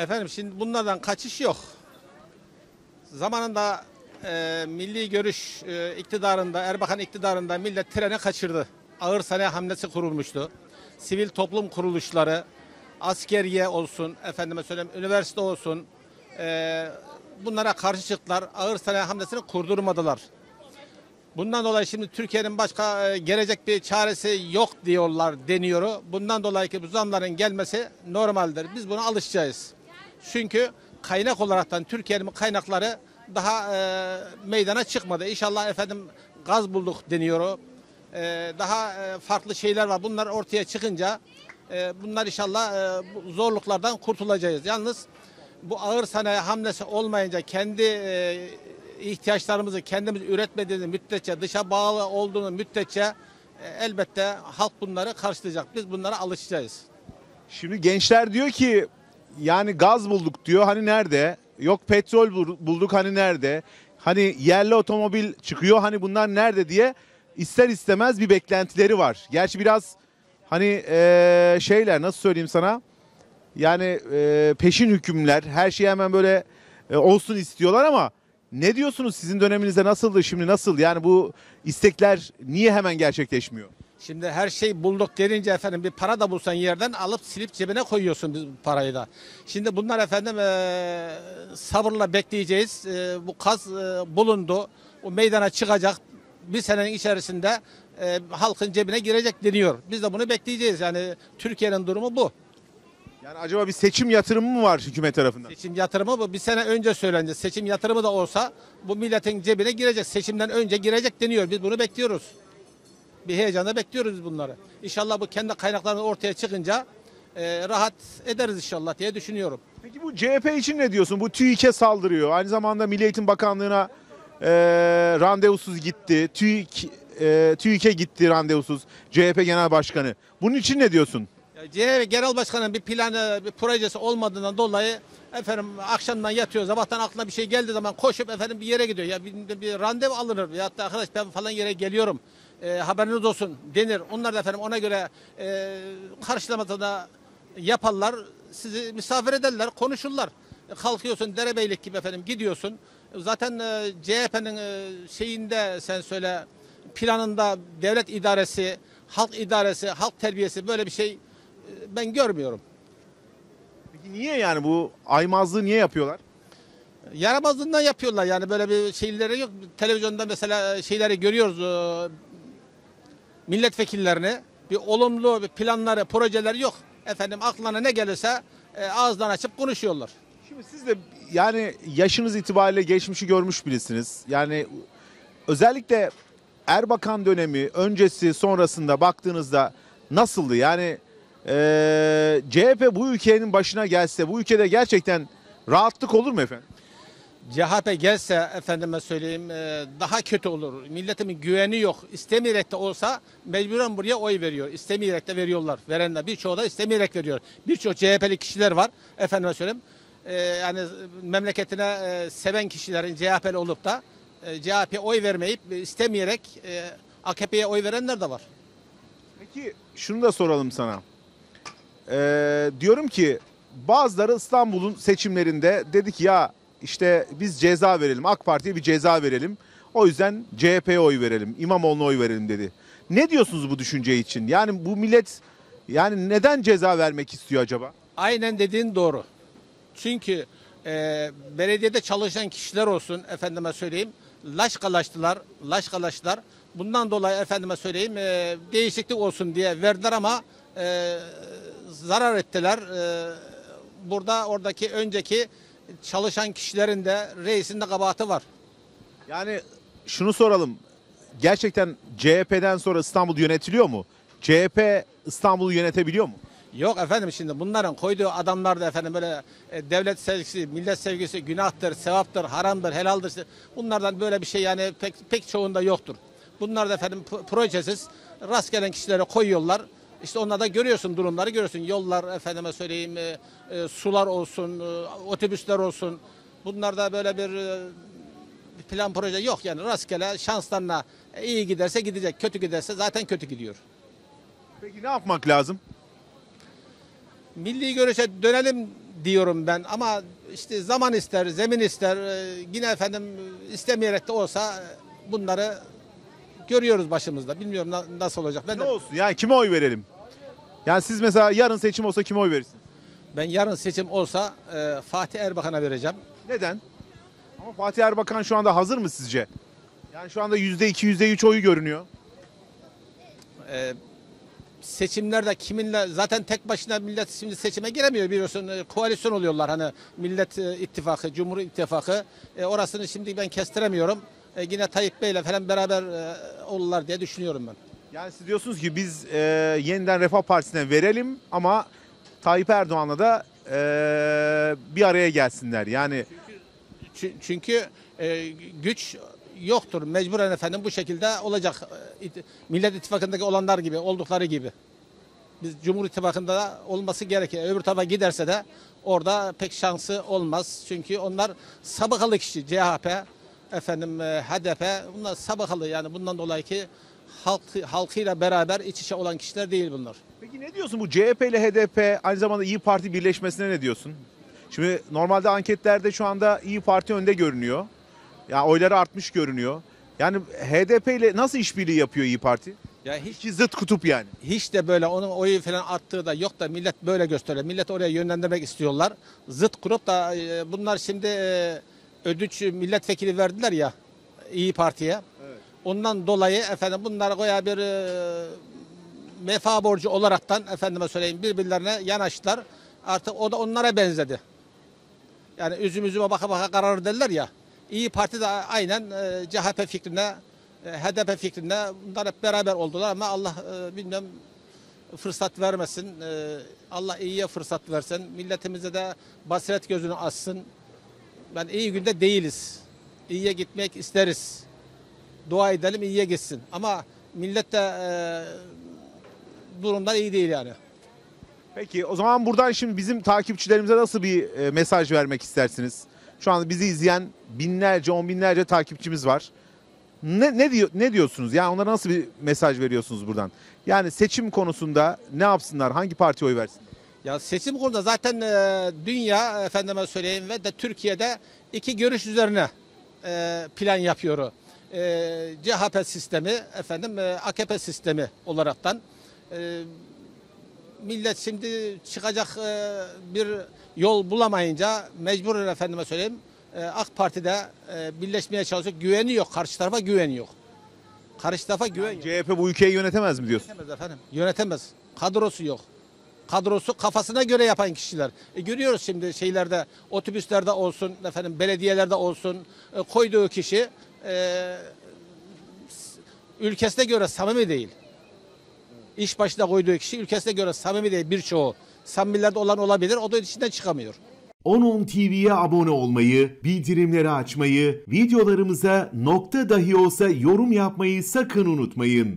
Efendim şimdi bunlardan kaçış yok. Zamanında e, milli görüş e, iktidarında, Erbakan iktidarında millet trene kaçırdı. Ağır sanayi hamlesi kurulmuştu. Sivil toplum kuruluşları, askeriye olsun, efendime söyleyeyim, üniversite olsun, e, bunlara karşı çıktılar. Ağır sanayi hamlesini kurdurmadılar. Bundan dolayı şimdi Türkiye'nin başka e, gelecek bir çaresi yok diyorlar deniyor. Bundan dolayı ki bu zamların gelmesi normaldir. Biz buna alışacağız. Çünkü kaynak olaraktan Türkiye'nin kaynakları daha e, meydana çıkmadı. İnşallah efendim gaz bulduk deniyor. E, daha e, farklı şeyler var. Bunlar ortaya çıkınca e, bunlar inşallah e, zorluklardan kurtulacağız. Yalnız bu ağır sanayi hamlesi olmayınca kendi e, ihtiyaçlarımızı kendimiz üretmediğimiz müddetçe dışa bağlı olduğunu müddetçe e, elbette halk bunları karşılayacak. Biz bunlara alışacağız. Şimdi gençler diyor ki yani gaz bulduk diyor hani nerede? Yok petrol bul- bulduk hani nerede? Hani yerli otomobil çıkıyor hani bunlar nerede diye ister istemez bir beklentileri var. Gerçi biraz hani eee, şeyler nasıl söyleyeyim sana? Yani eee, peşin hükümler her şey hemen böyle e, olsun istiyorlar ama ne diyorsunuz sizin döneminizde nasıldı şimdi nasıl? Yani bu istekler niye hemen gerçekleşmiyor? Şimdi her şey bulduk denince efendim bir para da bulsan yerden alıp silip cebine koyuyorsun biz parayı da. Şimdi bunlar efendim e, sabırla bekleyeceğiz. E, bu kaz e, bulundu. O meydana çıkacak. Bir senenin içerisinde e, halkın cebine girecek deniyor. Biz de bunu bekleyeceğiz. Yani Türkiye'nin durumu bu. Yani acaba bir seçim yatırımı mı var hükümet tarafından? Seçim yatırımı bu. Bir sene önce söylendi. Seçim yatırımı da olsa bu milletin cebine girecek. Seçimden önce girecek deniyor. Biz bunu bekliyoruz. Bir heyecanla bekliyoruz biz bunları. İnşallah bu kendi kaynaklarını ortaya çıkınca e, rahat ederiz inşallah diye düşünüyorum. Peki bu CHP için ne diyorsun? Bu TÜİK'e saldırıyor. Aynı zamanda Milli Eğitim Bakanlığı'na e, randevusuz gitti. TÜİK, e, TÜİK'e gitti randevusuz. CHP Genel Başkanı. Bunun için ne diyorsun? Ya CHP Genel Başkanı'nın bir planı, bir projesi olmadığından dolayı efendim akşamdan yatıyor, sabahtan aklına bir şey geldiği zaman koşup efendim bir yere gidiyor. Ya bir, bir randevu alınır. Ya da arkadaş ben falan yere geliyorum. E, haberiniz olsun denir. Onlar da efendim ona göre e, karşılamasını yaparlar. Sizi misafir ederler, konuşurlar. E, kalkıyorsun derebeylik gibi efendim gidiyorsun. Zaten e, CHP'nin e, şeyinde sen söyle planında devlet idaresi, halk idaresi, halk terbiyesi böyle bir şey e, ben görmüyorum. Peki niye yani bu aymazlığı niye yapıyorlar? Yaramazlığından yapıyorlar yani böyle bir şeyleri yok. Televizyonda mesela şeyleri görüyoruz e, milletvekillerini. Bir olumlu bir planları, projeleri yok. Efendim aklına ne gelirse e, ağızdan açıp konuşuyorlar. Şimdi siz de yani yaşınız itibariyle geçmişi görmüş birisiniz. Yani özellikle Erbakan dönemi öncesi sonrasında baktığınızda nasıldı? Yani eee, CHP bu ülkenin başına gelse bu ülkede gerçekten rahatlık olur mu efendim? CHP gelse efendime söyleyeyim e, daha kötü olur. Milletimin güveni yok. İstemeyerek de olsa mecburen buraya oy veriyor. İstemeyerek de veriyorlar. Verenler birçoğu da istemeyerek veriyor. Birçok CHP'li kişiler var. Efendime söyleyeyim. e, yani memleketine e, seven kişilerin CHP'li olup da CHP oy vermeyip istemeyerek AKP'ye oy verenler de var. Peki şunu da soralım sana. Ee, diyorum ki bazıları İstanbul'un seçimlerinde dedi ki ya işte biz ceza verelim. AK Parti'ye bir ceza verelim. O yüzden CHP'ye oy verelim. İmamoğlu'na oy verelim dedi. Ne diyorsunuz bu düşünce için? Yani bu millet yani neden ceza vermek istiyor acaba? Aynen dediğin doğru. Çünkü e, belediyede çalışan kişiler olsun efendime söyleyeyim laşkalaştılar, laşkalaştılar. Bundan dolayı efendime söyleyeyim e, değişiklik olsun diye verdiler ama e, zarar ettiler. E, burada oradaki önceki çalışan kişilerin de reisin de kabahati var. Yani şunu soralım. Gerçekten CHP'den sonra İstanbul yönetiliyor mu? CHP İstanbul'u yönetebiliyor mu? Yok efendim şimdi bunların koyduğu adamlar da efendim böyle e, devlet sevgisi, millet sevgisi günahtır, sevaptır, haramdır, helaldir. Bunlardan böyle bir şey yani pek pek çoğunda yoktur. Bunlar da efendim projesiz rastgele kişilere koyuyorlar. İşte onlar da görüyorsun durumları görüyorsun. Yollar efendime söyleyeyim e, e, sular olsun, e, otobüsler olsun. Bunlarda böyle bir e, plan proje yok yani rastgele şanslarına e, iyi giderse gidecek, kötü giderse zaten kötü gidiyor. Peki ne yapmak lazım? milli görüşe dönelim diyorum ben ama işte zaman ister, zemin ister. Ee, Yine efendim istemeyerek de olsa e, bunları görüyoruz başımızda. Bilmiyorum na- nasıl olacak. Ben Ne de, olsun yani kime oy verelim? Yani siz mesela yarın seçim olsa kime oy verirsiniz? ben yarın seçim olsa e, Fatih Erbakan'a vereceğim. Neden? Ama Fatih Erbakan şu anda hazır mı sizce? Yani şu anda %2, %3 oyu görünüyor. Ee, seçimlerde kiminle zaten tek başına millet şimdi seçime giremiyor biliyorsun e, koalisyon oluyorlar hani Millet e, İttifakı, Cumhur İttifakı E, orasını şimdi ben kestiremiyorum. E, yine Tayyip Bey'le falan beraber e, olurlar diye düşünüyorum ben. Yani siz diyorsunuz ki biz e, yeniden Refah Partisi'ne verelim ama Tayyip Erdoğan'la da e, bir araya gelsinler. Yani Çü- Çünkü e, güç yoktur. Mecburen efendim bu şekilde olacak. E, İt- Millet İttifakı'ndaki olanlar gibi, oldukları gibi. Biz Cumhur İttifakı'nda da olması gerekir. Öbür tarafa giderse de orada pek şansı olmaz. Çünkü onlar sabıkalı kişi. CHP, efendim e, HDP bunlar sabıkalı yani bundan dolayı ki halk, halkıyla beraber iç içe olan kişiler değil bunlar. Peki ne diyorsun bu CHP ile HDP aynı zamanda İyi Parti birleşmesine ne diyorsun? Şimdi normalde anketlerde şu anda İyi Parti önde görünüyor. Ya oyları artmış görünüyor. Yani HDP ile nasıl işbirliği yapıyor İyi Parti? Ya hiç İki zıt kutup yani. hiç de böyle onun oyu falan attığı da yok da millet böyle gösteriyor. Millet oraya yönlendirmek istiyorlar. Zıt kurup da e, bunlar şimdi e, ödünç milletvekili verdiler ya İyi Parti'ye. Ondan dolayı efendim bunlar koya bir e, mefa borcu olaraktan efendime söyleyeyim birbirlerine yanaştılar. Artık o da onlara benzedi. Yani üzüm üzüme baka baka kararır derler ya. İyi Parti de aynen e, CHP fikrine, e, HDP fikrine bunlar hep beraber oldular ama Allah e, bilmem fırsat vermesin. E, Allah iyiye fırsat versin. Milletimize de basiret gözünü açsın. Ben iyi günde değiliz. İyiye gitmek isteriz. Dua edelim iyiye gitsin. Ama millet de e, durumlar iyi değil yani. Peki o zaman buradan şimdi bizim takipçilerimize nasıl bir e, mesaj vermek istersiniz? Şu anda bizi izleyen binlerce, on binlerce takipçimiz var. Ne, ne diyor ne diyorsunuz? Yani onlara nasıl bir mesaj veriyorsunuz buradan? Yani seçim konusunda ne yapsınlar? Hangi partiye oy versin? Ya seçim konuda zaten e, dünya efendime söyleyeyim ve de Türkiye'de iki görüş üzerine e, plan yapıyor. E, CHP sistemi efendim e, AKP sistemi olaraktan e, millet şimdi çıkacak e, bir yol bulamayınca mecburen efendime söyleyeyim e, AK Parti'de e, birleşmeye çalışıyor. Güveni yok. Karşı tarafa güven yok. Karşı tarafa güven yok. CHP bu ülkeyi yönetemez mi diyorsun? Yönetemez efendim. Yönetemez. Kadrosu yok. Kadrosu kafasına göre yapan kişiler. E görüyoruz şimdi şeylerde, otobüslerde olsun, efendim belediyelerde olsun, e, koyduğu kişi e, ülkesine göre samimi değil. İş başına koyduğu kişi ülkesine göre samimi değil birçoğu. Samimilerde olan olabilir, o da içinden çıkamıyor. 10.10 TV'ye abone olmayı, bildirimleri açmayı, videolarımıza nokta dahi olsa yorum yapmayı sakın unutmayın.